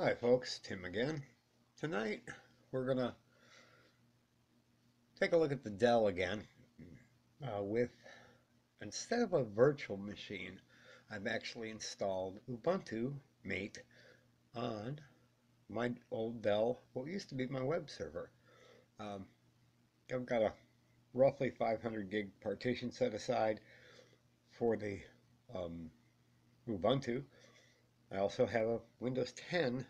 Hi folks, Tim again. Tonight we're gonna take a look at the Dell again uh, with instead of a virtual machine I've actually installed Ubuntu Mate on my old Dell, what used to be my web server. Um, I've got a roughly 500 gig partition set aside for the um, Ubuntu I also have a Windows 10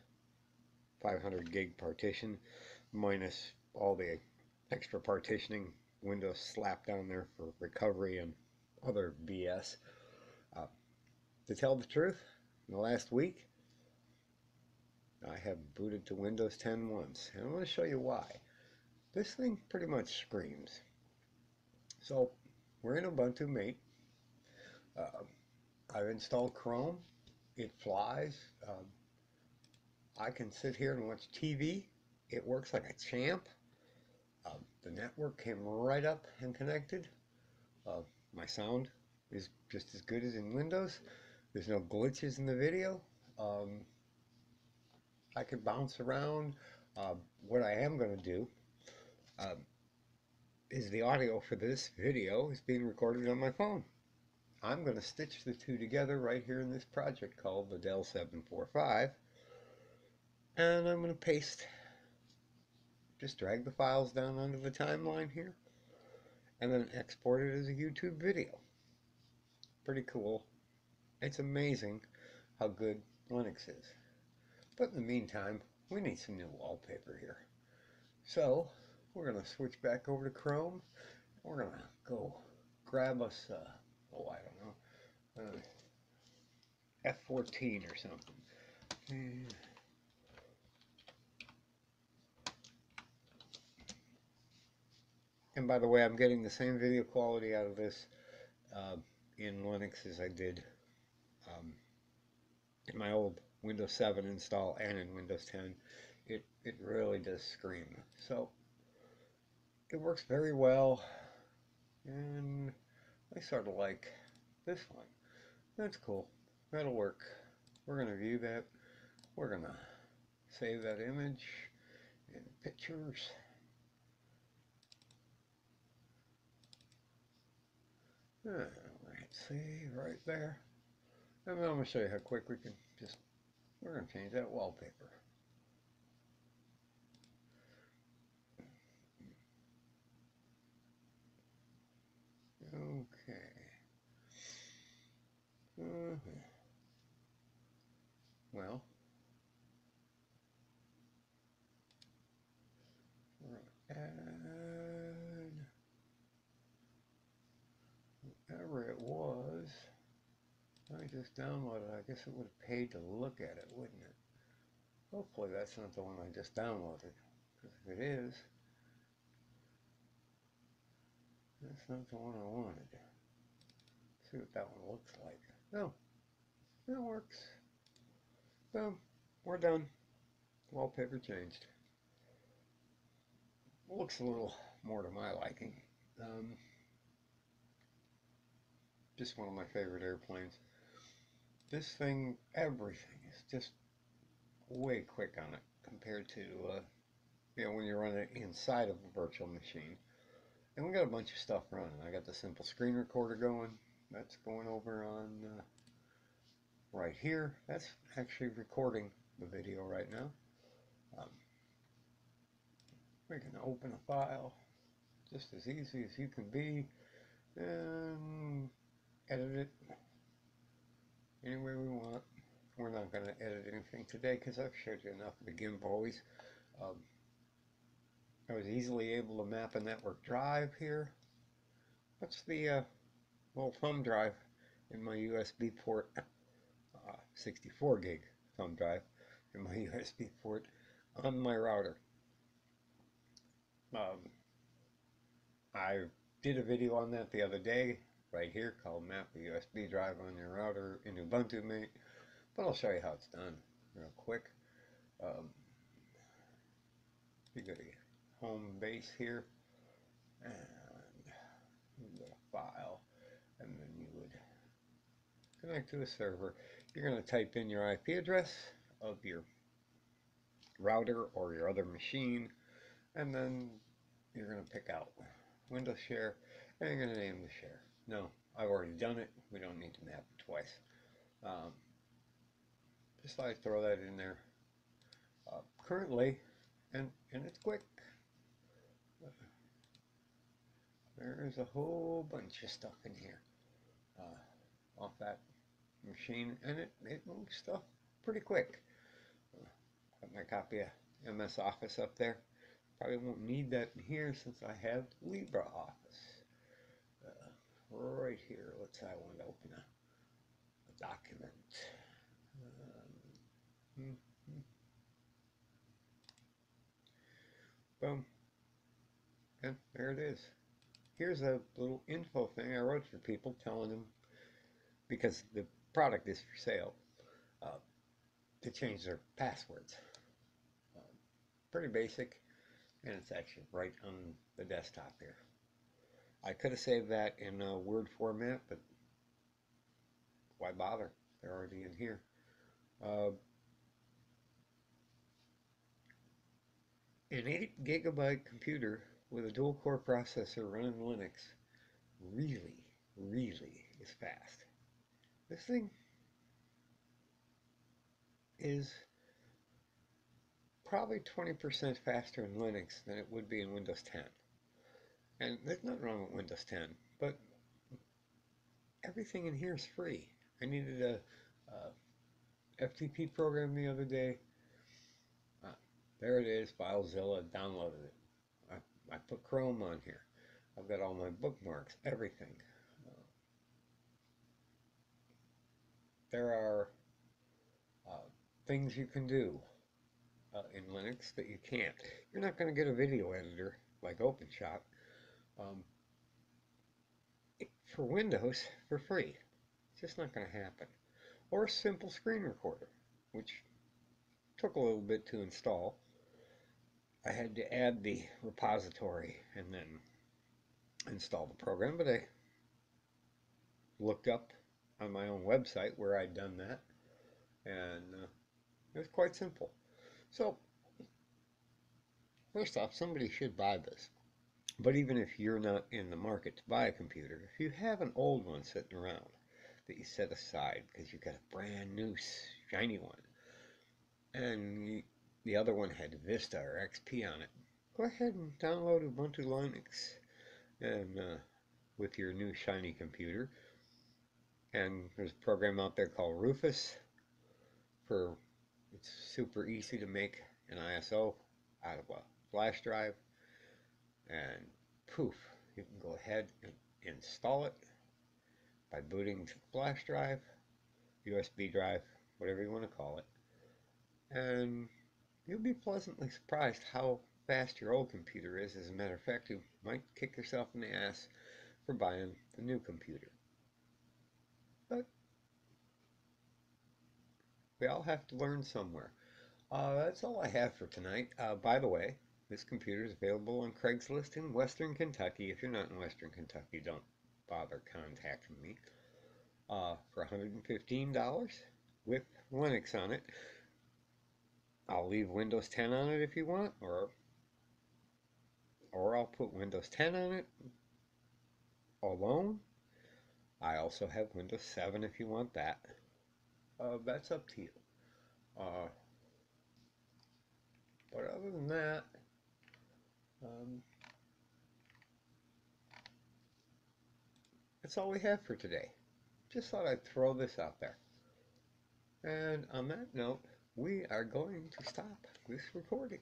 500 gig partition minus all the extra partitioning Windows slapped down there for recovery and other BS. Uh, to tell the truth, in the last week, I have booted to Windows 10 once, and I'm going to show you why. This thing pretty much screams. So, we're in Ubuntu Mate. Uh, I've installed Chrome it flies. Um, I can sit here and watch TV. It works like a champ. Uh, the network came right up and connected. Uh, my sound is just as good as in Windows. There's no glitches in the video. Um, I can bounce around. Uh, what I am going to do is the audio for this video is being recorded on my phone. I'm going to stitch the two together right here in this project called the Dell 745 and I'm going to paste just drag the files down onto the timeline here and then export it as a YouTube video. Pretty cool. It's amazing how good Linux is. But in the meantime we need some new wallpaper here. So we're going to switch back over to Chrome. We're going to go grab us uh, oh, I don't know, uh, F14 or something. And, by the way, I'm getting the same video quality out of this uh, in Linux as I did um, in my old Windows 7 install and in Windows 10. It, it really does scream. So it works very well and Sort of like this one. That's cool. That'll work. We're going to view that. We're going to save that image in pictures. let's see, right there. And I'm going to show you how quick we can just, we're going to change that wallpaper. Okay. Mm -hmm. Well, whatever it was. I just downloaded I guess it would have paid to look at it, wouldn't it? Hopefully that's not the one I just downloaded. Because if it is, that's not the one I wanted. Let's see what that one looks like. No, that works. Boom, we're done. Wallpaper changed. Looks a little more to my liking. Um, just one of my favorite airplanes. This thing, everything is just way quick on it compared to, uh, you know, when you run it inside of a virtual machine. And we got a bunch of stuff running. I got the simple screen recorder going. That's going over on uh, right here. That's actually recording the video right now. Um, we can open a file just as easy as you can be and edit it any way we want. We're not going to edit anything today because I've showed you enough of the gimbals. Um, I was easily able to map a network drive here. What's the uh, little thumb drive in my USB port? Uh, 64 gig thumb drive in my USB port on my router. Um, I did a video on that the other day right here called map a USB drive on your router in Ubuntu Mate but I'll show you how it's done real quick. Um, you go to home base here and file and then you would connect to a server you're going to type in your IP address of your router or your other machine, and then you're going to pick out Windows Share, and you're going to name the share. No, I've already done it. We don't need to map it twice. Um, just thought I'd throw that in there. Uh, currently, and, and it's quick, there's a whole bunch of stuff in here uh, off that machine, and it, it moves stuff pretty quick. Uh, got my copy of MS Office up there. Probably won't need that in here since I have LibreOffice. Uh, right here, let's say I want to open a, a document. Um, mm -hmm. Boom. And there it is. Here's a little info thing I wrote for people telling them, because the product is for sale, uh, to change their passwords. Uh, pretty basic, and it's actually right on the desktop here. I could have saved that in Word format, but why bother? They're already in here. Uh, an 8 gigabyte computer with a dual core processor running Linux really, really is fast. This thing is probably 20% faster in Linux than it would be in Windows 10. And there's nothing wrong with Windows 10, but everything in here is free. I needed a, a FTP program the other day. Uh, there it is, FileZilla, downloaded it. I, put Chrome on here. I've got all my bookmarks, everything. There are uh, things you can do uh, in Linux that you can't. You're not going to get a video editor like OpenShot um, for Windows for free. It's just not going to happen. Or a simple screen recorder, which took a little bit to install. I had to add the repository and then install the program, but I looked up on my own website where I'd done that, and uh, it was quite simple. So, first off, somebody should buy this. But even if you're not in the market to buy a computer, if you have an old one sitting around that you set aside because you've got a brand new shiny one, and you, the other one had Vista or XP on it, go ahead and download Ubuntu Linux and uh, with your new shiny computer. And there's a program out there called Rufus for it's super easy to make an ISO out of a flash drive and poof, you can go ahead and install it by booting the flash drive, USB drive, whatever you want to call it. And you'll be pleasantly surprised how fast your old computer is. As a matter of fact, you might kick yourself in the ass for buying the new computer. But we all have to learn somewhere. Uh, that's all I have for tonight. Uh, by the way, this computer is available on Craigslist in Western Kentucky. If you're not in Western Kentucky, don't bother contacting me. Uh, for $115 with Linux on it. I'll leave Windows 10 on it if you want, or or I'll put Windows 10 on it alone. I also have Windows 7 if you want that uh, that's up to you. Uh, but other than that, um, that's all we have for today. Just thought I'd throw this out there. And on that note, we are going to stop this recording.